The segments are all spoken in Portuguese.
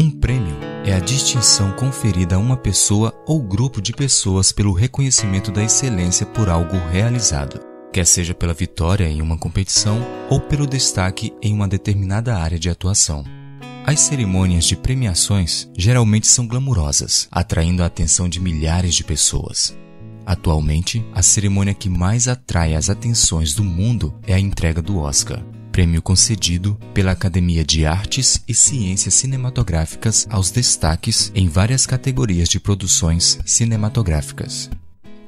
Um prêmio é a distinção conferida a uma pessoa ou grupo de pessoas pelo reconhecimento da excelência por algo realizado, quer seja pela vitória em uma competição ou pelo destaque em uma determinada área de atuação. As cerimônias de premiações geralmente são glamurosas, atraindo a atenção de milhares de pessoas. Atualmente, a cerimônia que mais atrai as atenções do mundo é a entrega do Oscar, prêmio concedido pela Academia de Artes e Ciências Cinematográficas aos destaques em várias categorias de produções cinematográficas.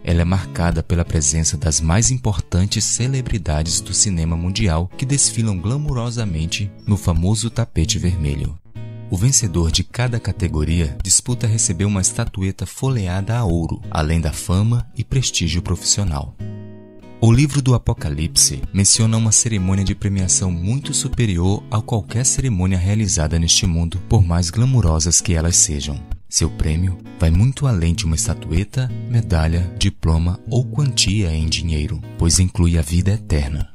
Ela é marcada pela presença das mais importantes celebridades do cinema mundial que desfilam glamurosamente no famoso tapete vermelho. O vencedor de cada categoria disputa receber uma estatueta folheada a ouro, além da fama e prestígio profissional. O livro do Apocalipse menciona uma cerimônia de premiação muito superior a qualquer cerimônia realizada neste mundo, por mais glamurosas que elas sejam. Seu prêmio vai muito além de uma estatueta, medalha, diploma ou quantia em dinheiro, pois inclui a vida eterna.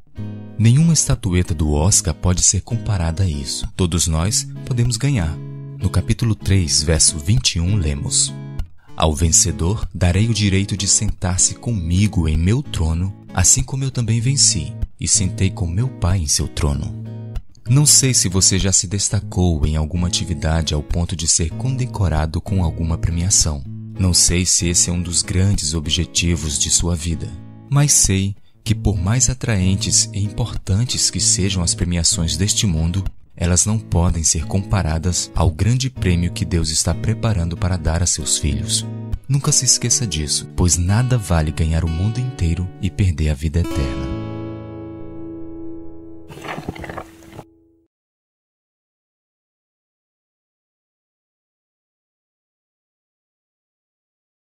Nenhuma estatueta do Oscar pode ser comparada a isso. Todos nós podemos ganhar. No capítulo 3, verso 21, lemos: Ao vencedor darei o direito de sentar-se comigo em meu trono, assim como eu também venci e sentei com meu Pai em seu trono. Não sei se você já se destacou em alguma atividade ao ponto de ser condecorado com alguma premiação. Não sei se esse é um dos grandes objetivos de sua vida, mas sei que, por mais atraentes e importantes que sejam as premiações deste mundo, elas não podem ser comparadas ao grande prêmio que Deus está preparando para dar a seus filhos. Nunca se esqueça disso, pois nada vale ganhar o mundo inteiro perder a vida eterna.